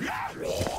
Yeah!